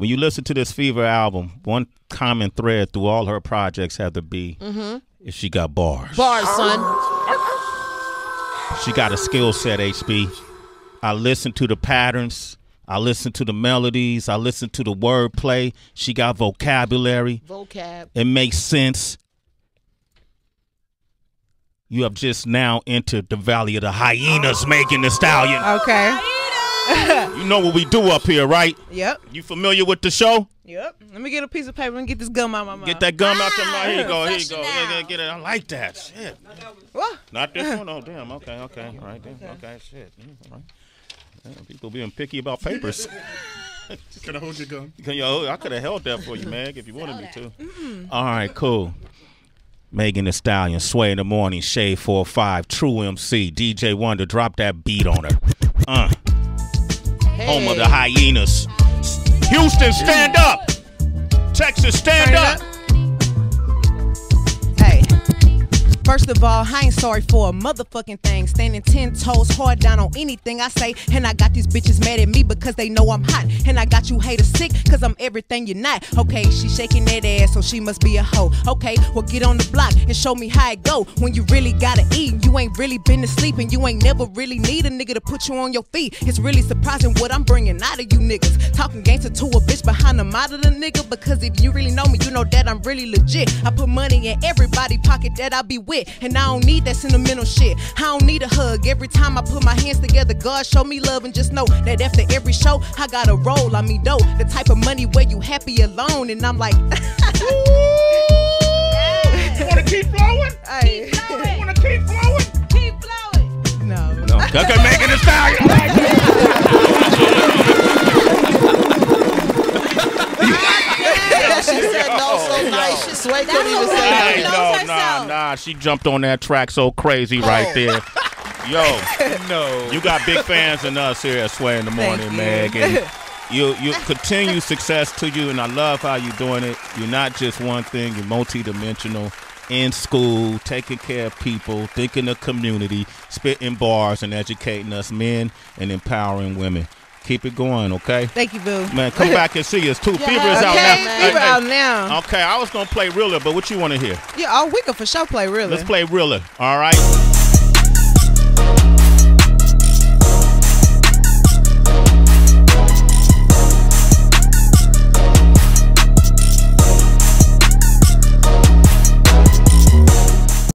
when you listen to this Fever album, one common thread through all her projects have to be mm-hmm. is she got bars. Bars, son. She got a skill set, HB. I listen to the patterns. I listen to the melodies. I listen to the wordplay. She got vocabulary. Vocab. It makes sense. You have just now entered the valley of the hyenas, Megan Thee Stallion. Okay. You know what we do up here, right? Yep. You familiar with the show? Yep. Let me get a piece of paper and get this gum out of my mouth. Get that gum out your mouth. Here you go. Here you go. professional. Get, get it. I like that. Shit. What? Not this one. Oh, damn. Okay. Okay. All right. Then. Okay. Shit. Mm, All right. Damn, people being picky about papers. Can I hold your gum? Can you, I could have held that for you, Meg, if you wanted me to. All right, cool. Megan Thee Stallion, Sway in the Morning, Shade 4-5, True MC, DJ Wonder, drop that beat on her. Uh, home of the hyenas. Houston, stand up! Texas, stand it up! First of all, I ain't sorry for a motherfucking thing. Standing ten toes hard down on anything I say. And I got these bitches mad at me because they know I'm hot. And I got you haters sick because I'm everything you're not. Okay, she shaking that ass, so she must be a hoe. Okay, well get on the block and show me how it go. When you really gotta eat, you ain't really been to sleep, and you ain't never really need a nigga to put you on your feet. It's really surprising what I'm bringing out of you niggas. Talking gangster to a bitch behind the out of the nigga. Because if you really know me, you know that I'm really legit. I put money in everybody pocket that I be with. And I don't need that sentimental shit. I don't need a hug. Every time I put my hands together, God show me love. And just know that after every show, I got a roll. I mean, dope. The type of money where you happy alone. And I'm like, You want to keep flowing? hey. You want to keep flowing? Keep flowing. no. No. Okay, Megan Thee Stallion. Nice. She Sway couldn't even say Hey, that. no, nah, nah. She jumped on that track so crazy right there. Yo, No. you got big fans in us here at Sway in the Thank Morning, you. Meg. And you, you continue success to you, and I love how you're doing it. You're not just one thing, you're multidimensional. In school, taking care of people, thinking of community, spitting bars, and educating us men and empowering women. Keep it going, okay? Thank you, boo. Man, come back and see us too. Fever is out now. Fever Hey, out hey. now. Okay, I was gonna play Realer, but what you want to hear? Yeah, oh, we can for sure play Realer. Let's play Realer. All right.